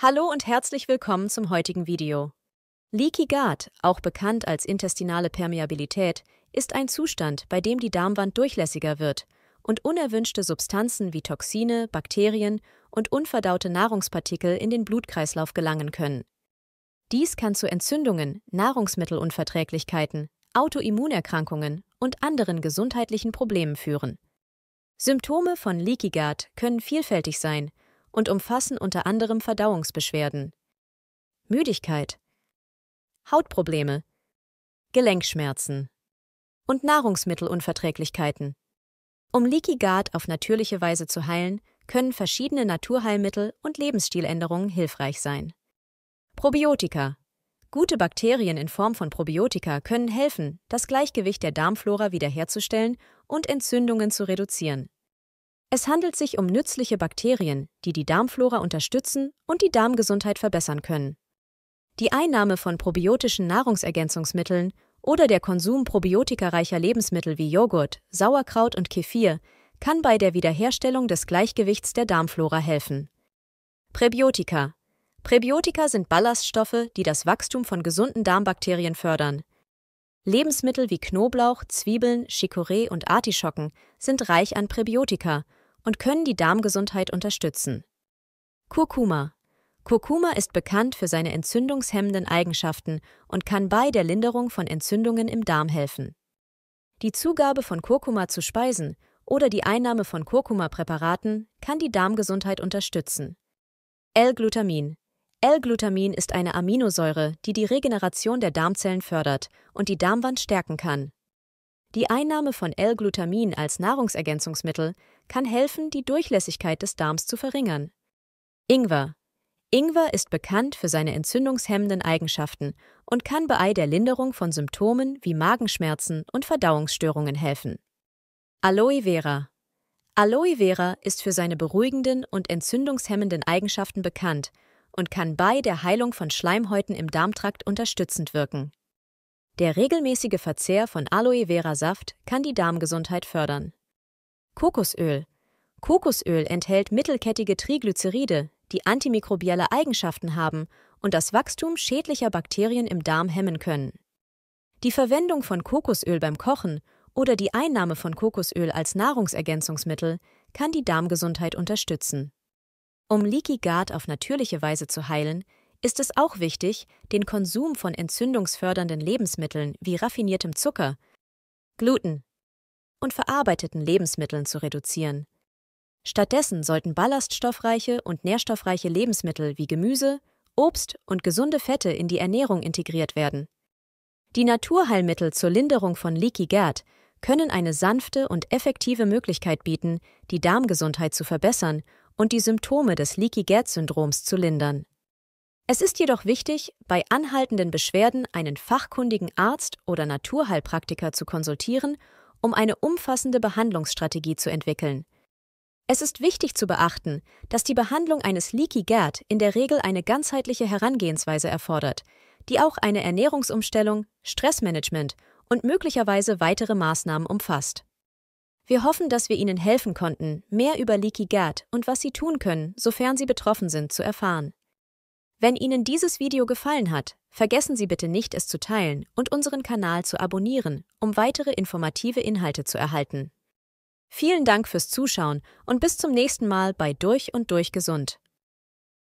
Hallo und herzlich willkommen zum heutigen Video. Leaky Gut, auch bekannt als intestinale Permeabilität, ist ein Zustand, bei dem die Darmwand durchlässiger wird und unerwünschte Substanzen wie Toxine, Bakterien und unverdaute Nahrungspartikel in den Blutkreislauf gelangen können. Dies kann zu Entzündungen, Nahrungsmittelunverträglichkeiten, Autoimmunerkrankungen und anderen gesundheitlichen Problemen führen. Symptome von Leaky Gut können vielfältig sein und umfassen unter anderem Verdauungsbeschwerden, Müdigkeit, Hautprobleme, Gelenkschmerzen und Nahrungsmittelunverträglichkeiten. Um Leaky Gut auf natürliche Weise zu heilen, können verschiedene Naturheilmittel und Lebensstiländerungen hilfreich sein. Probiotika. Gute Bakterien in Form von Probiotika können helfen, das Gleichgewicht der Darmflora wiederherzustellen und Entzündungen zu reduzieren. Es handelt sich um nützliche Bakterien, die die Darmflora unterstützen und die Darmgesundheit verbessern können. Die Einnahme von probiotischen Nahrungsergänzungsmitteln oder der Konsum probiotikareicher Lebensmittel wie Joghurt, Sauerkraut und Kefir kann bei der Wiederherstellung des Gleichgewichts der Darmflora helfen. Präbiotika. Präbiotika sind Ballaststoffe, die das Wachstum von gesunden Darmbakterien fördern. Lebensmittel wie Knoblauch, Zwiebeln, Chicorée und Artischocken sind reich an Präbiotika und können die Darmgesundheit unterstützen. Kurkuma. Kurkuma ist bekannt für seine entzündungshemmenden Eigenschaften und kann bei der Linderung von Entzündungen im Darm helfen. Die Zugabe von Kurkuma zu Speisen oder die Einnahme von Kurkuma-Präparaten kann die Darmgesundheit unterstützen. L-Glutamin. L-Glutamin ist eine Aminosäure, die die Regeneration der Darmzellen fördert und die Darmwand stärken kann. Die Einnahme von L-Glutamin als Nahrungsergänzungsmittel kann helfen, die Durchlässigkeit des Darms zu verringern. Ingwer. Ingwer ist bekannt für seine entzündungshemmenden Eigenschaften und kann bei der Linderung von Symptomen wie Magenschmerzen und Verdauungsstörungen helfen. Aloe Vera. Aloe Vera ist für seine beruhigenden und entzündungshemmenden Eigenschaften bekannt und kann bei der Heilung von Schleimhäuten im Darmtrakt unterstützend wirken. Der regelmäßige Verzehr von Aloe Vera Saft kann die Darmgesundheit fördern. Kokosöl. Kokosöl enthält mittelkettige Triglyceride, die antimikrobielle Eigenschaften haben und das Wachstum schädlicher Bakterien im Darm hemmen können. Die Verwendung von Kokosöl beim Kochen oder die Einnahme von Kokosöl als Nahrungsergänzungsmittel kann die Darmgesundheit unterstützen. Um Leaky Gut auf natürliche Weise zu heilen, ist es auch wichtig, den Konsum von entzündungsfördernden Lebensmitteln wie raffiniertem Zucker, Gluten und verarbeiteten Lebensmitteln zu reduzieren. Stattdessen sollten ballaststoffreiche und nährstoffreiche Lebensmittel wie Gemüse, Obst und gesunde Fette in die Ernährung integriert werden. Die Naturheilmittel zur Linderung von Leaky Gut können eine sanfte und effektive Möglichkeit bieten, die Darmgesundheit zu verbessern und die Symptome des Leaky Gut-Syndroms zu lindern. Es ist jedoch wichtig, bei anhaltenden Beschwerden einen fachkundigen Arzt oder Naturheilpraktiker zu konsultieren, um eine umfassende Behandlungsstrategie zu entwickeln. Es ist wichtig zu beachten, dass die Behandlung eines Leaky Gut in der Regel eine ganzheitliche Herangehensweise erfordert, die auch eine Ernährungsumstellung, Stressmanagement und möglicherweise weitere Maßnahmen umfasst. Wir hoffen, dass wir Ihnen helfen konnten, mehr über Leaky Gut und was Sie tun können, sofern Sie betroffen sind, zu erfahren. Wenn Ihnen dieses Video gefallen hat, vergessen Sie bitte nicht, es zu teilen und unseren Kanal zu abonnieren, um weitere informative Inhalte zu erhalten. Vielen Dank fürs Zuschauen und bis zum nächsten Mal bei Durch und Durch Gesund.